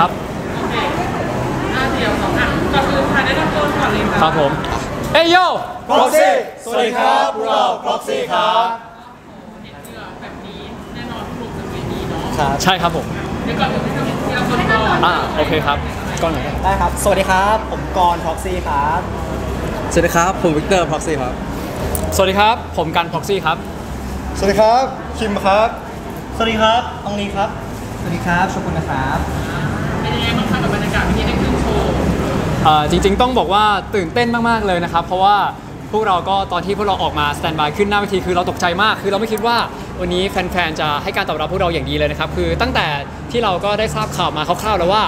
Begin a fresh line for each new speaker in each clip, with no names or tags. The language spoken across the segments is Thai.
ครับ
โอเคอะเดี๋ยวสองอะก็คือทายแนะนำตัวก่อนเลยค่ะ
ครับผมเอ้ยโย
PROXIE สวัสดีครับพวกเรา PROXIE ครับ
เห็นเหงื่อแบบนี้แน่นอนถูกสังเวทีเนาะ
ครับ
ใช่ครับผม
เดี๋ยวก่อนอื่นให้ทำทีละคนก่อน
อ่าโอเคครับก่อนหน่อย
ได้ครับ สวัสดีครับ ผมกรณ์ PROXIE ครับ
สวัสดีครับ ผมวิกเตอร์ PROXIE ครับ
สวัสดีครับ ผมกัน PROXIE ครับ
สวัสดีครับ คิมครับ
สวัสดีครับตองนี้ครับ สวัสดีครับชกุลนะครับ
จริง ๆ ต้องบอกว่าตื่นเต้นมากๆเลยนะครับ เพราะว่าพวกเราก็ตอนที่พวกเราออกมาสแตนบายขึ้นหน้าเวทีคือเราตกใจมาก คือเราไม่คิดว่าวันนี้แฟนๆจะให้การตอบรับพวกเราอย่างดีเลยนะครับคือตั้งแต่ที่เราก็ได้ทราบข่าวมาคร่าวๆแล้วว่า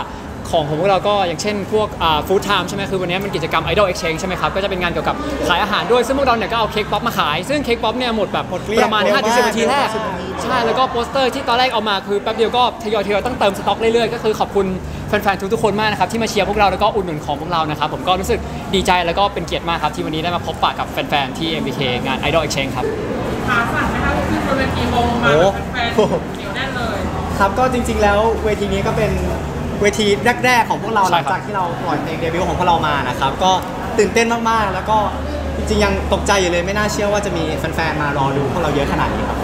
ของของพวกเราก็อย่างเช่นพวกฟู้ดไทม์ใช่ไหมคือวันนี้มันกิจกรรม Idol Exchange ใช่ไหมครับ ก็จะเป็นงานเกี่ยวกับขายอาหารด้วย ซึ่งพวกเราเนี่ยก็เอา cake pop มาขาย ซึ่ง cake pop เนี่ยหมดแบบ
หมดเกลี้ยง
ประมาณ
เร็วมาก
5-10นาทีแรก ใช่ แล้วก็โปสเตอร์ที่ตอนแรกเอามาคือแป๊บเดียวก็ทยอยทยอยต้องเติมสต็อกเรื่อยๆ ก็คือขอบคุณแฟนๆทุกๆคนมากนะครับที่มาเชียร์พวกเราแล้วก็อุดหนุนของพวกเรานะครับผมก็รู้สึกดีใจแล้วก็เป็นเกียรติมากครับที่วันนี้ได้มาพบปะกับแฟนๆที่ MBK งาน Idol Exchange ครับ
ขาสั่นไหมคะขึ้นบนเวทีวงมาแบบแฟนๆเหนียวแน่นเลย
ครับก็จริง ๆ แล้วเวทีนี้ก็เป็นเวทีแรก ๆ ของพวกเราหลังจากที่เราปล่อยเพลงเดบิวต์ของพวกเรามานะครับก็ตื่นเต้นมากๆ แล้วก็จริงๆยังตกใจอยู่เลยไม่น่าเชื่อว่าจะมีแฟนๆมารอดูพวกเราเยอะขนาดนี้ครับ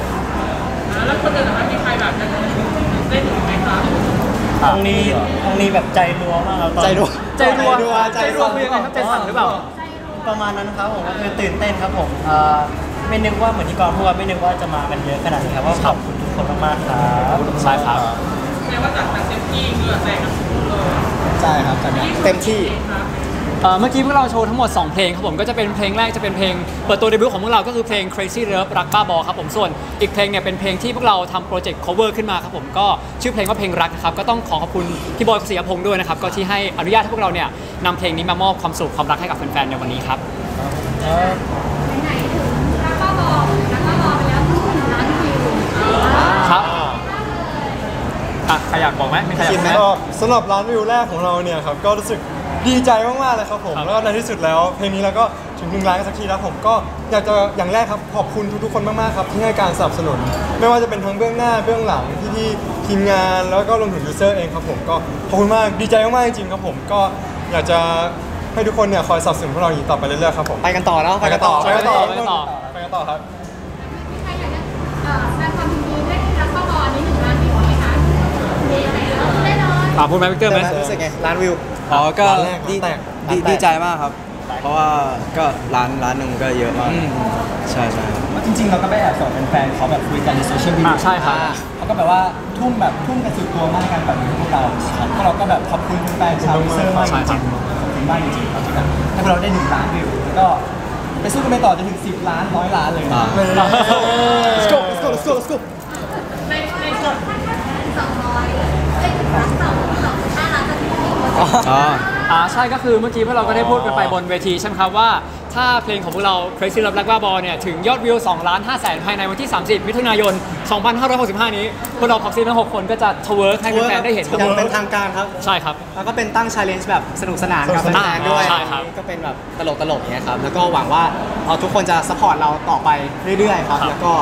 แล้วคนอื่นมีใครแบบจะได้ถึงไหมคะ
ตรงนี้ตรงนี้แบบใจรัวมากครับตอน
ใจรัว
ใจรัว
ใจ
ใจรั
รั
ว
ว
คือยังไงครับใจสั่นหรือเปล่า
ประมาณนั้นครับผมก็คือตื่นเต้นครับผมเอ่อไม่นึกว่าเหมือนที่กองพูดว่าไม่นึกว่าจะมากันเยอะขนาดนี้ครับก็ขอบคุณทุกคนมากๆครับ
ใช่ครับ
แสดงว่าจากจากเต็มที่เหงื่อแตกกันทุกคนเลย
ใช่ครับจัดเต็มที่
ครับ
เมื่อกี้พวกเราโชว์ทั้งหมด 2 เพลงครับผมก็จะเป็นเพลงแรกจะเป็นเพลงเปิดตัวเดบิวต์ของพวกเราก็คือเพลง Crazy Love รักบ้าบอครับผมส่วนอีกเพลงเนี่ยเป็นเพลงที่พวกเราทำโปรเจกต์ cover ขึ้นมาครับผมก็ชื่อเพลงว่าเพลงรักนะครับก็ต้องขอขอบคุณพี่บอยศรียพงศ์ด้วยนะครับก็ที่ให้อนุญาตให้พวกเราเนี่ยนำเพลงนี้มามอบความสุขความรักให้กับแฟนๆในวันนี้ครับ
ไหนๆถึงรักบ้าบอรักบ้าบอไปแล้วถึงล้านวิว
ครับ อะใครอยากบอกไหมมีใครอยากบอกไหม
ก็สำหรับร้านวิวแรกของเราเนี่ยครับก็รู้สึกดีใจมากๆเลยครับผม
ครับ
แล้วก็ในที่สุดแล้ว เพลงนี้เราก็ถึงหนึ่งล้านกันสักทีแล้วผมก็อยากจะอย่างแรกครับขอบคุณทุกๆคนมากๆครับที่ให้การสนับสนุน ไม่ว่าจะเป็นทั้งเบื้องหน้าเบื้องหลังพี่ๆทีมงานแล้วก็รวมถึงยูเซอร์เองครับผมก็ขอบคุณมากดีใจมากๆจริงๆครับผมก็อยากจะให้ทุกคนเนี่ยคอยสนับสนุนพวกเราอย่างนี้ต่อไปเรื่อยๆครับผม
ไปกันต่อแล้ว
ไปกันต่อ
ไปกันต่อ ไปกันต่อ
ไปกันต่อครับ
ได้เลย
อะพูดไหมวิกเตอร์ไหม
รู้สึกไงล้านวิว
อ๋อก็
ล้านแรก
ดี
ร้านแรก
ดี
ร้านแรก
ดีใจมากครับ เพราะว่าก็ล้านล้านหนึ่งก็เยอะมาก
อืม
ใช่ใช่ครับ
จริงๆเราก็ไปแอบส่องแฟนๆเขาแบบคุยกันในโซเชียลมี
อะ
เดีย
ใช่ครับ
เขาก็แบบว่าทุ่มแบบทุ่มกันสุดตัวมากกันแบบนี้พวกเราพวกเราก็แบบขอบคุณแฟนๆชาว user มากจ
ใช่ครั
ริ
บ
งๆขอบคุณมากจริงๆเราที่แบบให้พวกเราได้หนึ่งล้านวิวแล้วก็ไปสู้กันไปต่อจนถึง 10 ล้านร้อยล้านเลยนะ
let's go let's go let's go let's go
ในในส่วน
สองร้อยเอ้ยล้านสองสองห้าล้านจะถึงที่หมด
อ๋อ
อ่าใช่ก็คือเมื่อกี้พวกเราก็ได้พูดกันไปบนเวทีใช่ไหมครับว่า ถ้าเพลงของพวกเรา Crazy Love รักบ้าบอเนี่ย ถึงยอดวิว2ล้าน5แสนภายในวันที่ 30 มิถุนายน 2565 นี้ พวกเรา PROXIE ทั้ง 6 คนก็จะ twerk ให้แฟนๆได้เห็นครับ
อย่างเป็นทางการครับ
ใช่ครับ
แล้วก็เป็นตั้ง challenge แบบสนุกสนานกับแฟ
น
ๆด้วย
ใช่ครับ
ก็เป็นแบบตลกตลกๆเนี้ยครับ แล้วก็หวังว่าเอาทุกคนจะ support เราต่อไปเรื่อยๆครับ
ครับ
แล้วก็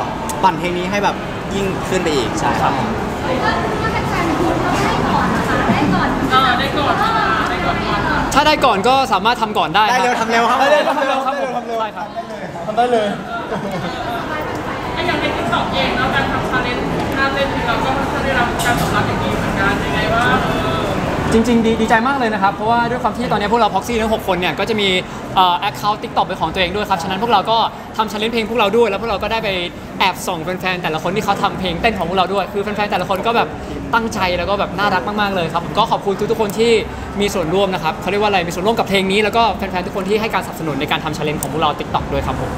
ปั่นเพลงนี้ให้แบบยิ่งขึ้นไปอีก ใช่ครับ
ได้ก่อน
เออได้ก่อนมาได้ก่อนมา
ถ้าได้ก่อนก็สามารถทำก่อนได้
ได้เร็ว
คบ
ทำเร็วครับ
ได้เร็วทำเร็วครับผมใช่ครับ
ทำได้เลย
ไอ้อย่างใน TikTok เองเนาะการทำ challenge ท่าเต้นเราก็ได้รับการตอบรับอย่างดีเหมือนกันยังไงว่าเออ
จริง ๆ ดีดีใจมากเลยนะครับ เพราะว่าด้วยความที่ตอนนี้พวกเราพ็อกซี่ทั้ง6คนเนี่ยก็จะมีเอ่อ account TikTok เป็นของตัวเองด้วยครับ ฉะนั้นพวกเราก็ทำ challenge เพลงพวกเราด้วย แล้วพวกเราก็ได้ไปแอบส่องแฟนๆแต่ละคนที่เขาทำเพลงเต้นของพวกเราด้วย คือแฟนๆแต่ละคนก็แบบตั้งใจแล้วก็แบบน่ารักมากๆเลยครับผมก็ขอบคุณทุกๆคนที่มีส่วนร่วมนะครับเขาเรียกว่าอะไรมีส่วนร่วมกับเพลงนี้แล้วก็แฟนๆทุกคนที่ให้การสนับสนุนในการทำ challenge ของพวกเรา TikTok ด้วยครับผม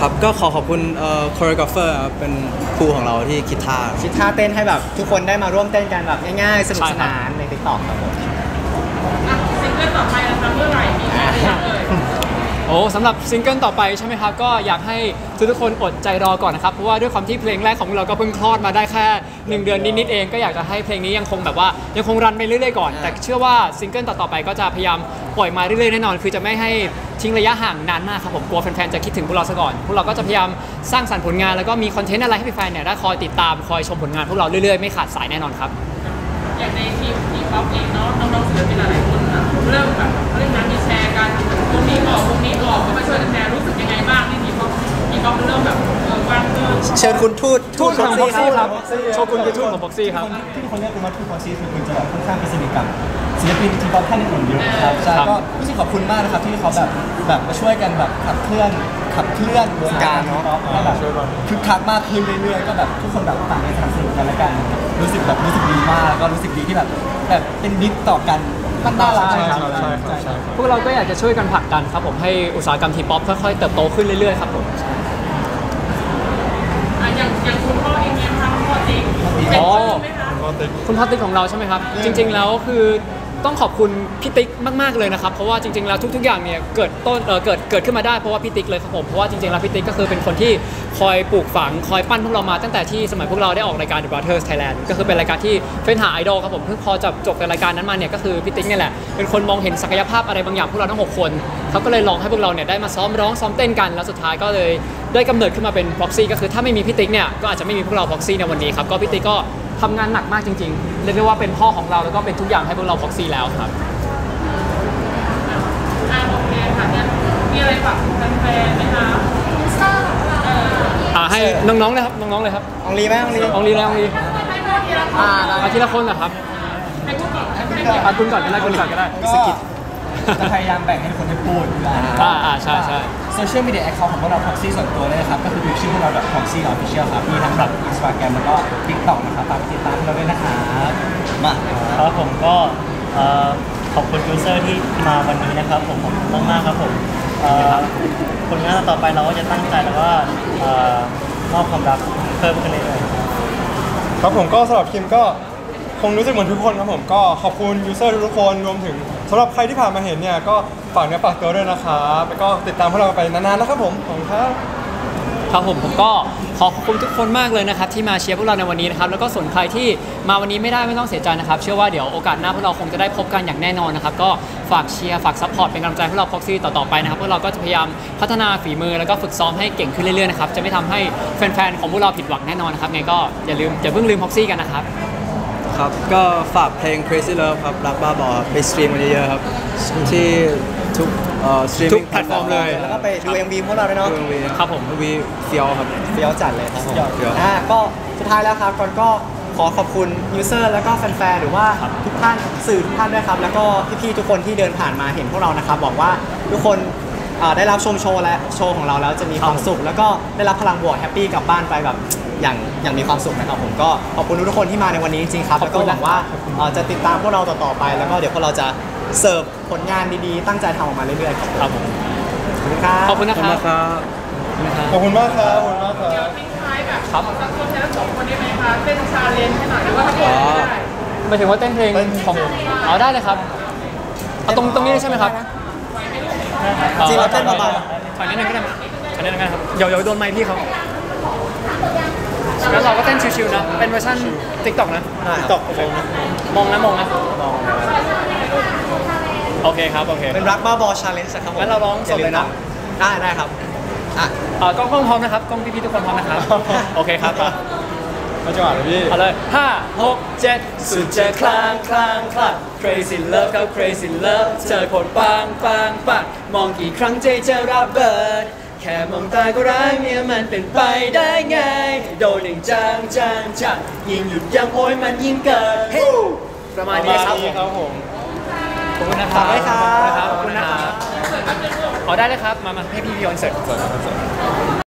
ครับก็ขอขอบคุณเอ่อ choreographer ครับเป็นครูของเราที่คิดท่า
คิดท่าเต้นให้แบบทุกคนได้มาร่วมเต้นกันแบบง่ายๆสนุก
ใช่
ส
ครับ
นาน ใน TikTok ครับผม
อะซิงเกิลต่อไปนะคะเมื่อไหร่มีอะไรยังเอ่ย
โอ้สำหรับซิงเกิลต่อไปใช่ไหมครับ ก็อยากให้ทุกๆคนอดใจรอก่อนนะครับ เพราะว่าด้วยความที่เพลงแรกของเราก็เพิ่งคลอดมาได้แค่ 1 เดือนนิดๆเอง ก็อยากจะให้เพลงนี้ยังคงแบบว่ายังคง run ไปเรื่อยๆก่อน แต่เชื่อว่าซิงเกิลต่อๆไปก็จะพยายามปล่อยมาเรื่อยๆแน่นอน คือจะไม่ให้ทิ้งระยะห่างนานมากครับผมกลัวแฟนๆจะคิดถึงพวกเราซะก่อน พวกเราก็จะพยายามสร้างสรรค์ผลงานแล้วก็มีคอนเทนต์อะไรให้แฟนๆเนี่ยได้คอยติดตามคอยชมผลงานพวกเราเรื่อยๆไม่ขาดสายแน่นอนครับ
ออย่างในทีม T-Pop เองเนาะน้องๆศิลปินหลายๆคนอะเริ่มแบบเรื่องนั้นมีแชร์กันวงนี้ออกวงนี้ออกก็มาช่วยกันแชร์รู้สึกยังไงบ้างที่ T-Pop T-Pop เริ่มแบบ เออกว้างขึ้น
เชิญคุณทูต
ทูตของบ็อกซี่ครับ
Proxy
โชกุนคือทูตของบ็อกซี่ครับ
ที่ทุกคนเรียกคุณว่าทูต PROXIE คือคุณจะแบบค่อนข้างเป็นสนิทกับศิลปิน T-Pop ท่านอื่นๆเยอะครับใช่
ครับ
ก็รู้สึกขอบคุณมากนะครับที่เขาแบบแบบมาช่วยกันแบบขับเคลื่อนขับเคลื่อนวงการเนาะให้แบบคึกคักมากขึ้นเรื่อยๆก็แบบทุกคนแบบต่างกันสนับสนุนกันและกัน รู้สึกแบบรู้สึกดีมากก็รู้สึกดีที่แบบแบบเป็นมิตรต่อกันมันน่ารัก
ใช่
นะ
ค
ค
รั
รั
บบใช่ครับใช่ครับ
พวกเราก็อยากจะช่วยกันผลักดันครับผมให้อุตสาหกรรมทีป๊อปค่อยๆเติบโตขึ้นเรื่อยๆครับผม
อะอย่างอย่างคุณพ่อเองเนี่ยทำพ่อจริงเป็น
อ๋อ
คนไหมคะ
คุณพ่อติ๊กของเราใช่ไหมครับ จริง ๆ แล้วคือต้องขอบคุณพี่ติ๊กมากๆเลยนะครับ เพราะว่าจริงๆแล้วทุก ๆ อย่างเนี่ยเกิดต้นเอ่อเกิดเกิดขึ้นมาได้เพราะว่าพี่ติ๊กเลยครับผม เพราะว่าจริงๆแล้วพี่ติ๊กก็คือเป็นคนที่คอยปลูกฝังคอยปั้นพวกเรามาตั้งแต่ที่สมัยพวกเราได้ออกรายการ The Brothers Thailand ก็คือเป็นรายการที่เฟ้นหาไอดอลครับผมเพิ่งพอจะจบในรายการนั้นมาเนี่ยก็คือพี่ติ๊กเนี่ยแหละเป็นคนมองเห็นศักยภาพอะไรบางอย่างพวกเราทั้งหกคนเขาก็เลยลองให้พวกเราเนี่ยได้มาซ้อมร้องซ้อมเต้นกันแล้วสุดท้ายก็เลยได้กำเนิดขึ้นมาเป็น Proxy ก็คือถ้าไม่มีพี่ติ๊กเนี่ยก็อาจจะไม่มีพวกเรา Proxy ในวันนี้ครับก็พี่ติ๊กก็ ทำงานหนักมากจริงๆ เรียกได้ว่าเป็นพ่อของเราแล้วก็เป็นทุกอย่างให้พวกเรา PROXIE แล้วครับ
อ่าโอเคค่ะเนี่ยมีอะไรฝากถึงแฟนๆไหมคะ
user ของเรา
อ่าให้น้องๆเลยครับน้องๆเลยครับ
อองลีไหมอองลี
อองลีเลยอองลี
ให้พูดทีละคน
อ่าได้
เอาทีละคนเหรอครับ
ให้พูดก่อนให้พูด
อะคุณก่อนก็ได้คุณก่อนก็ได้
ก็จะพยายามแบ่งให้ทุกคนได้พูดอยู่แล้ว
อ่าอ่าใช่ใช่
โซเชียลมีเดียแอคเคาท์ของพวกเรา Proxy ส่วนตัวเลยนะครับ ก็คือดูชื่อพวกเราแบบ PROXIE Official ครับ มีทั้งแบบ Instagram แล้วก็ TikTok นะครับฝากไปติดตามพวกเราด้วยนะครับมา
ครับผมก็เอ่อขอบคุณ USER ที่มาวันนี้นะครับผมขอบคุณมากๆครับผมเอ่อผลงานต่อไปเราก็จะตั้งใจแล้วก็เอ่อมอบความรักเพิ่มขึ้นเรื่อยๆ
ครับผมก็สำหรับคิมก็ คงรู้สึกเหมือนทุกคนครับผมก็ขอบคุณ USER ทุกคนรวมถึงสำหรับใครที่ผ่านมาเห็นเนี่ยก็ฝากเนื้อฝากตัวด้วยนะครับแล้วก็ติดตามพวกเราไปนานๆนะครับผมขอบคุณครับ
ครับผมผมก็ขอขอบคุณทุกคนมากเลยนะครับที่มาเชียร์พวกเราในวันนี้นะครับแล้วก็ส่วนใครที่มาวันนี้ไม่ได้ไม่ต้องเสียใจนะครับ เชื่อว่าเดี๋ยวโอกาสหน้าพวกเราคงจะได้พบกันอย่างแน่นอนนะครับก็ฝากเชียร์ฝาก support เป็นกำลังใจให้พวกเราพ็อกซี่ต่อๆไปนะครับพวกเราก็จะพยายามพัฒนาฝีมือแล้วก็ฝึกซ้อมให้เก่งขึ้นเรื่อยๆนะครับจะไม่ทำให้แฟนๆของพวกเราผิดหวังแน่นอนนะครับไงก็อย่าลืมอย่าเพิ่งลืม PROXIE กันนะครับ
ครับ ก็ฝากเพลง Crazy Love ครับ รักบ้าบอครับไป stream กันเยอะๆครับ ที่ทุกเอ่อ stream
ทุกแพลตฟอร์มเลย
แล้วก็ไปดู MV พวกเราด้วยเนาะ
วี
ครับผม
วีเฟี้ยวครับ
เฟี้ยวจัดเลยครับผม
เฟี้ยว
อ่าก็สุดท้ายแล้วครับก่อนก็ขอขอบคุณ USER แล้วก็แฟนๆ หรือว่าทุกท่านสื่อทุกท่านด้วยครับ แล้วก็พี่ๆ ทุกคนที่เดินผ่านมาเห็นพวกเรานะครับบอกว่าทุกคนอ่าได้รับชมโชว์และโชว์ของเราแล้วจะมีความสุข แล้วก็ได้รับพลังบวก happy กลับบ้านไปแบบ อย่างอย่างมีความสุขนะครับผมก็ขอบคุณทุกคนที่มาในวันนี้จริงๆครับ
ขอ
แล้
บ
ว
คุ
ก็
ณ
หวังว่าเอ่อจะติดตามพวกเราต่อๆไป แล้วก็เดี๋ยวพวกเราจะเสิร์ฟผลงานดีๆ ตั้งใจทำออกมาเรื่อยๆครับ
ครับผม
ขอบคุณครับ
ขอบคุณนะ
ขอบ
ค
คุณ
รับ
มากครับ
ขอบคุณมากครับขอบคุณมากครับ
เดี๋ยวทิ้งท้ายแบบ
ครับ
ขอสักคนแค่สองคนได้ไหมคะเต้นชาเลนจ์ให้หน่อยหรือว่าถ้าเกิดไม่ได้
หมายถึงว่าเต้นเพลงของอ๋อได้เลยครับเอาตรงตรงนี้เลยใช่ไหมครับ
จริงๆเราเต้นเบา
ถอยนิดนึงก็ได้ไหมถอยนิดนึงก็ได้ครับเดี๋ยวเดี๋ยวโดนไมค์พี่เขา แล้วเราก็เต้นชิวๆนะ เป็นเวอร์ชัน TikTok นะ TikTok โอเคมองนะมองนะโอเคครับโอเค
เป็นรักบ้าบอ challenge ครับผม
งั้นเราร้องสดเลยนะ
ได้ได้ครับอะ
เอ่อกล้องกล้องพร้อมนะครับกล้องพี่ๆทุกคนพร้อมนะครับโอเคครับ
มาจังหวะเลยพี่
เอาเลยห้าหกเจ็ดสุดจะคลั่งคลั่งคลั่ง crazy love ครับ crazy love เจอคนปังปังปังมองกี่ครั้งใจจะระเบิดแค่มองตาก็รักเนี่ยมันเป็นไปได้ไง โดนอย่างจังจังจังยิ่งหยุดยังโอยมันยิ่งเกิดประมาณนี้ครับผม
ครับผม
ขอบคุณนะครับ
ขอบคุณครับ
ขอบคุณนะครับขอบคุณนะครับอ๋อได้เลยครับ มามาให้พี่พี่ออนเสิร์ต